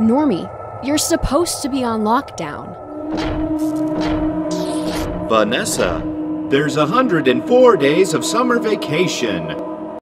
Normie, you're supposed to be on lockdown. Vanessa, there's 104 days of summer vacation.